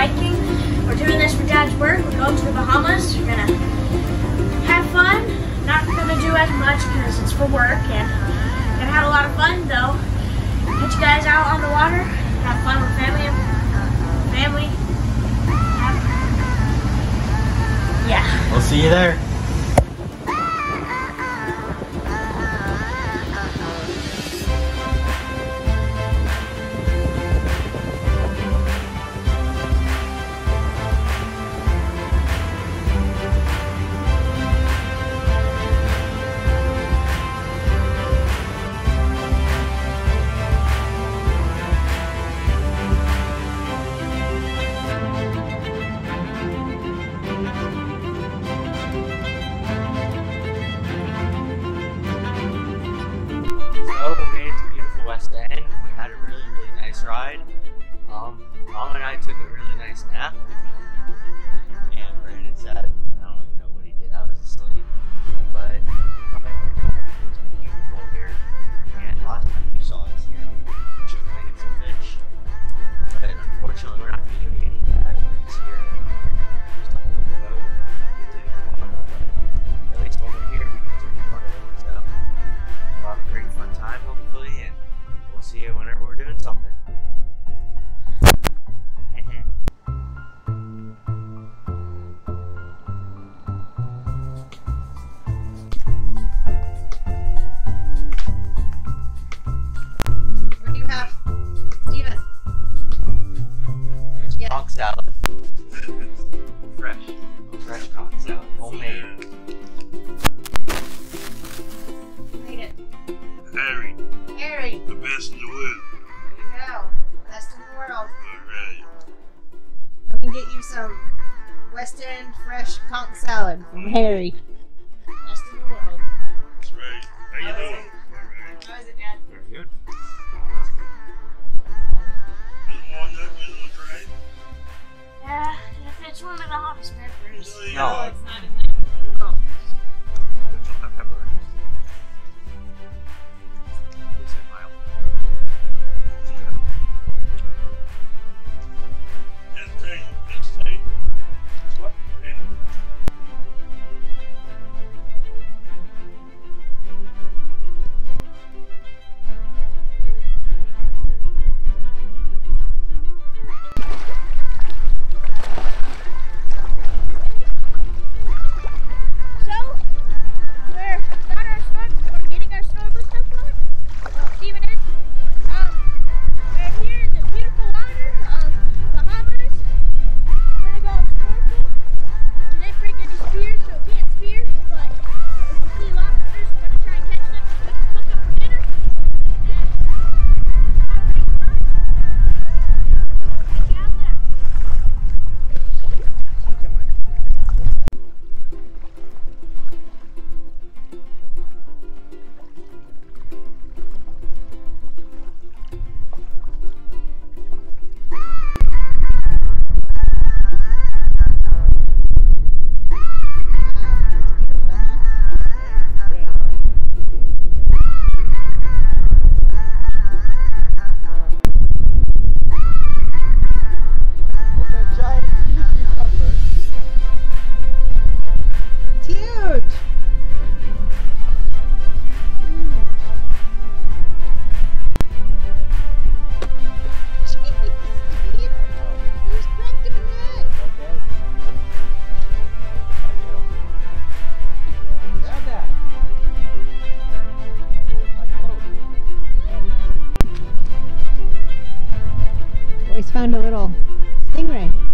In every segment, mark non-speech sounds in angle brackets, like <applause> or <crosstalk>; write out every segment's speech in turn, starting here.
We're doing this for Dad's work. We're going to the Bahamas. We're gonna have fun. Not gonna do as much because it's for work and gonna have a lot of fun though. Get you guys out on the water, have fun with family, family. Yeah. We'll see you there. Mom and I took a really nice nap, and Brandon said. It's one of the hottest peppers. No, no it's not found a little stingray.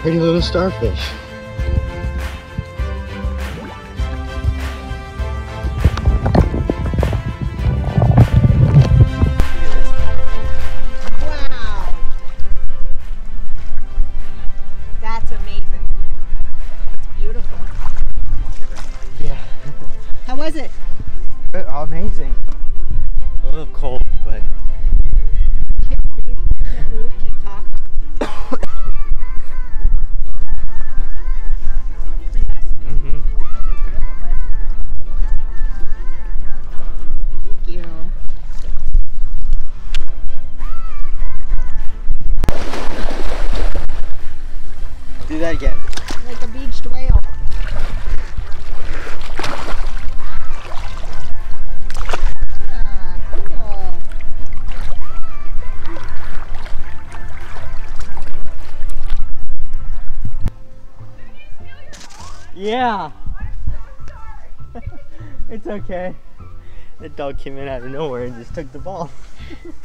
Pretty little starfish. That again. Like a beached whale. Ah, cool. Yeah. <laughs> it's okay. The dog came in out of nowhere and just took the ball.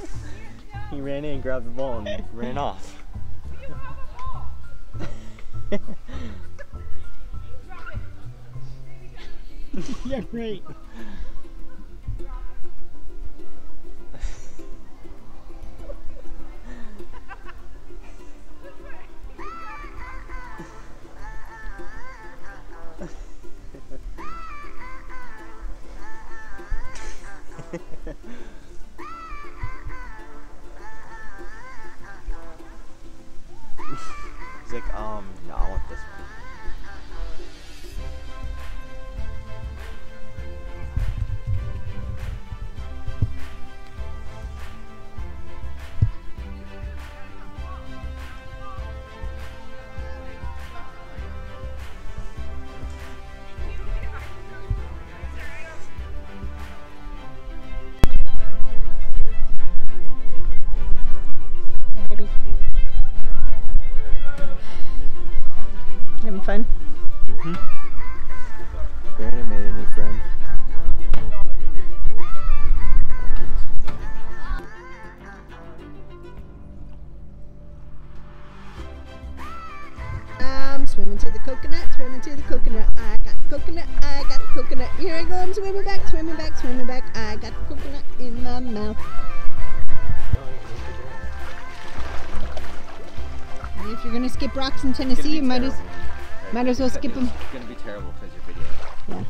<laughs> he ran in, grabbed the ball, and ran off. <laughs> yeah, great. Coconut. I got the coconut, I got coconut. Here I go, I'm swimming back, swimming back, swimming back. I got the coconut in my mouth. And if you're gonna skip rocks in Tennessee, you might as might as well skip them. It's gonna be terrible because your video. Um,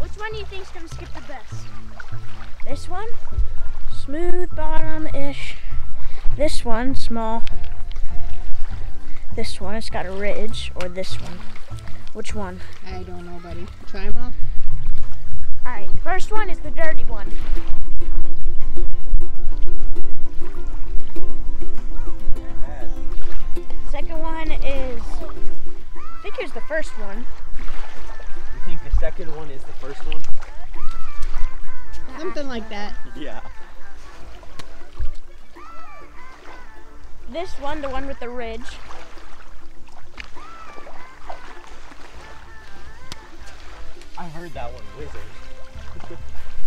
which one do you think's gonna skip the best? This one, smooth bottom-ish. This one, small. This one, it's got a ridge, or this one. Which one? I don't know, buddy. Try them all. All right, first one is the dirty one. Second one is, I think here's the first one. You think the second one is the first one? Something like that. <laughs> Yeah. This one, the one with the ridge. I heard that one, Wizard.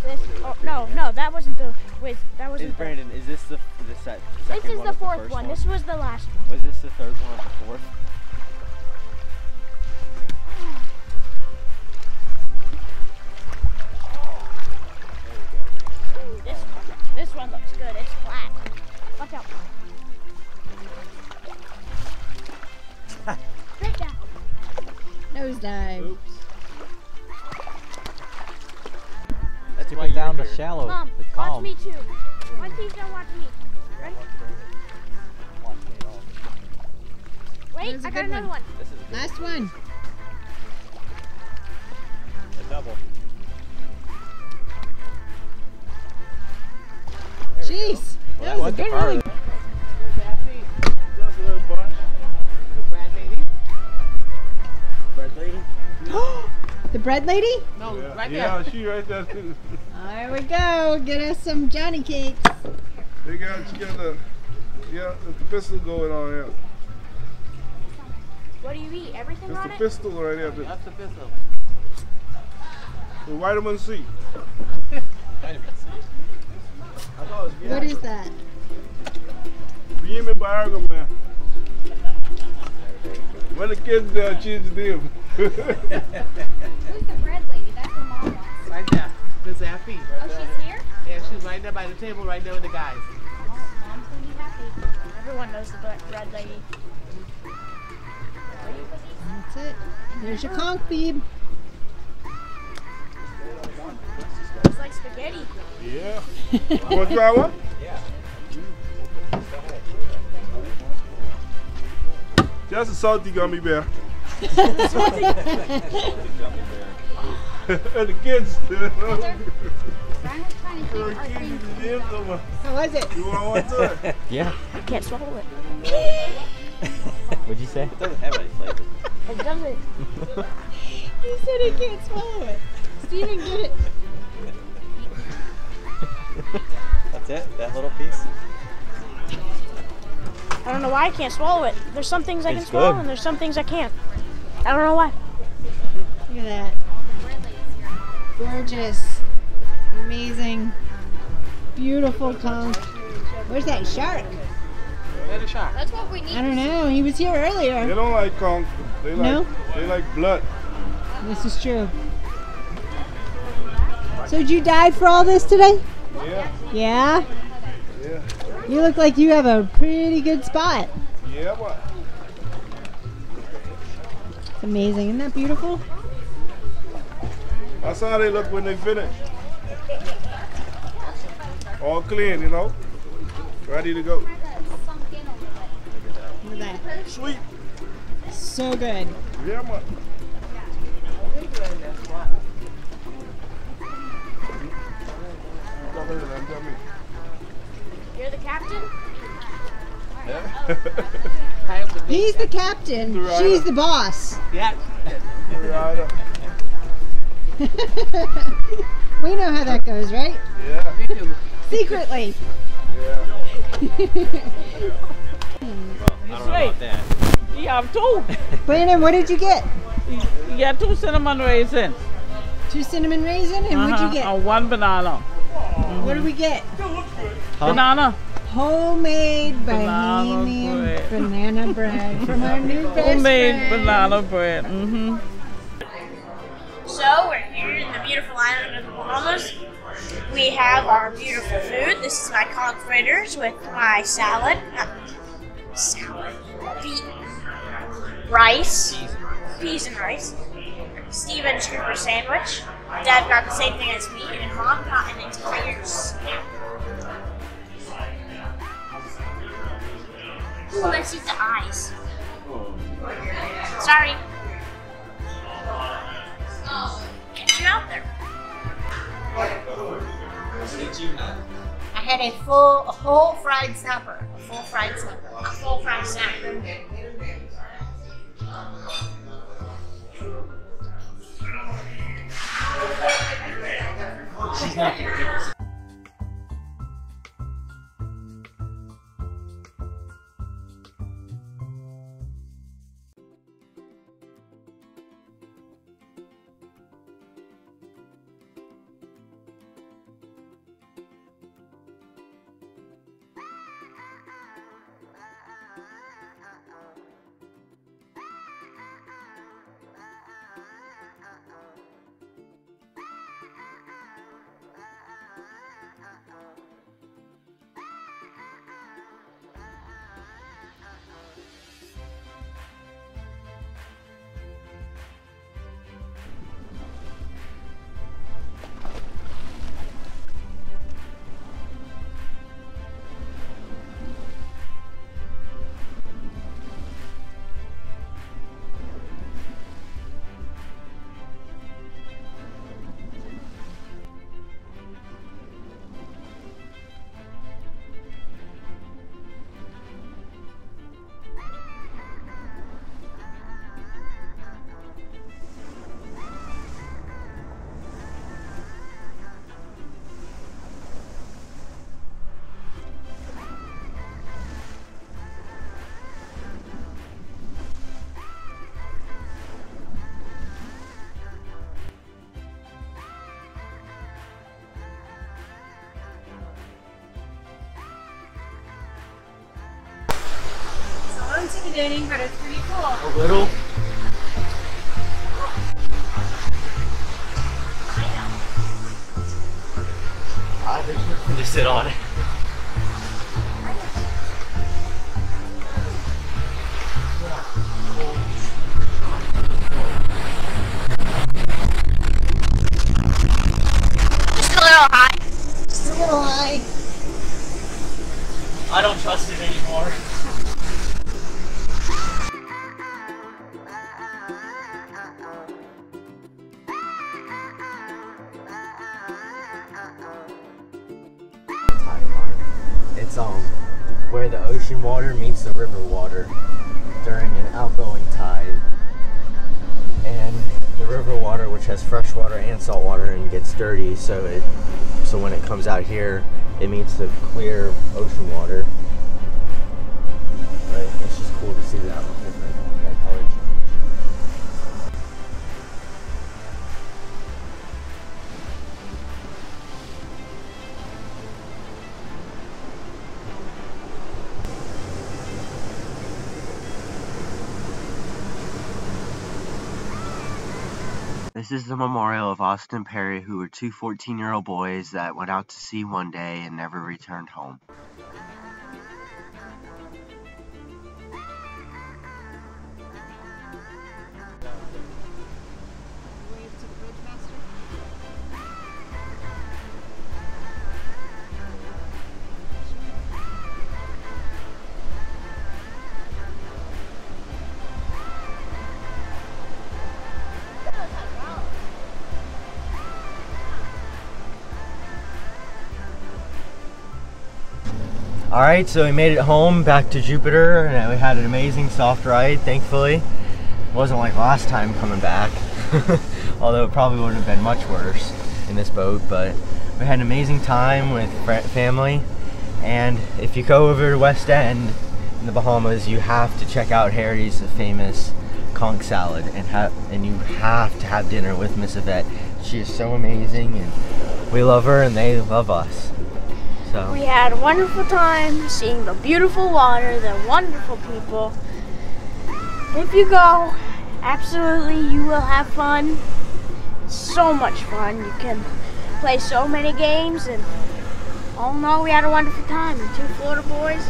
This, oh, no, no, that wasn't the, wait, That wasn't the, Brandon, is this the the set, this is one the fourth first one. This was the last one. Was this the third one or the fourth? Keep why it down you're the here. shallow, Mom, the watch me too. One team's gonna watch me. Ready? Watch me at all. Wait, was a I got another one. one. This is a good Last one. A double. Jeez. Well, That was a good farther. one. Just a little lady? <gasps> The bread lady? yeah, yeah, she right there too. <laughs> There we go. Get us some Johnny cakes. They got, she got the, yeah, the pistol going on here. What do you eat? Everything That's on the it? pistol right there. The, That's the pistol. the vitamin C. What is that? Beam and burger, man. When the kids there, change the name. <laughs> Who's the bread lady? That's her mom was. Right there. Miss Effie. Oh, she's here? Yeah, she's right there by the table, right there with the guys. Oh, mom's gonna be happy. Everyone knows the bre- bread lady. That's it. There's your conch, Beeb. Looks like spaghetti. yeah. You want to <laughs> try one? Just a salty gummy bear. and the kids. Brian was trying to keep our Kids, things you give them a- How was it? You want one too? Yeah. I can't swallow it. <laughs> What'd you say? It doesn't have any flavor. It doesn't. <laughs> He said he can't swallow it. Steven, get it. That's it? That little piece? I don't know why I can't swallow it. There's some things I can swallow good. and there's some things I can't. I don't know why. Look at that. Gorgeous. Amazing. Beautiful conch. Where's that shark? Let a. That's what we need. I don't know. He was here earlier. They don't like conch. They like No? they like blood. This is true. So did you dive for all this today? Yeah, Yeah? yeah, You look like you have a pretty good spot. yeah. What? It's amazing. Isn't that beautiful? That's how they look when they finish. All clean, you know. Ready to go. Look at that. Sweet. So good. Yeah, man. Go ahead and tell me. You're the captain? I have the big He's the captain. Right. She's the boss. Yeah. Right. <laughs> we know how that goes, right? Yeah, Me too. Secretly. yeah. Well, I don't know about that. You have two. Brandon, what did you get? You get two cinnamon raisins. Two cinnamon raisin, and what'd Uh-huh, you get? And one banana. What did we get? Banana. Homemade Banana Bahamian bread. banana bread from our new <laughs> best Homemade friend. banana bread. Mm-hmm. So we're here in the beautiful island of the Bahamas. We have our beautiful food. This is my conch fritters with my salad. Uh, salad. Beet. Rice. Peas and rice. Steven's grouper sandwich. Dad got the same thing as me, and Mom got an entire snack. Let's eat the eyes. Sorry. Get you out there. I had a full, a whole fried supper. A full fried supper. A full fried snack. But it's pretty cool. A little. So it so when it comes out here it meets the clear ocean water. But it's just cool to see that is the memorial of Austin Perry, who were two 14 year old boys that went out to sea one day and never returned home. All right, so we made it home back to Jupiter, and we had an amazing soft ride. Thankfully, it wasn't like last time coming back, <laughs> although it probably would have been much worse in this boat. But we had an amazing time with family, and if you go over to West End in the Bahamas, you have to check out Harry's famous conch salad, and have and you have to have dinner with Miss Yvette. She is so amazing, and we love her, and they love us. So. We had a wonderful time seeing the beautiful water, the wonderful people. If you go, absolutely you will have fun. So much fun. You can play so many games and all in all we had a wonderful time. The two Florida boys